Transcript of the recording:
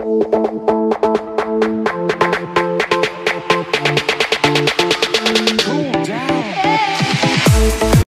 す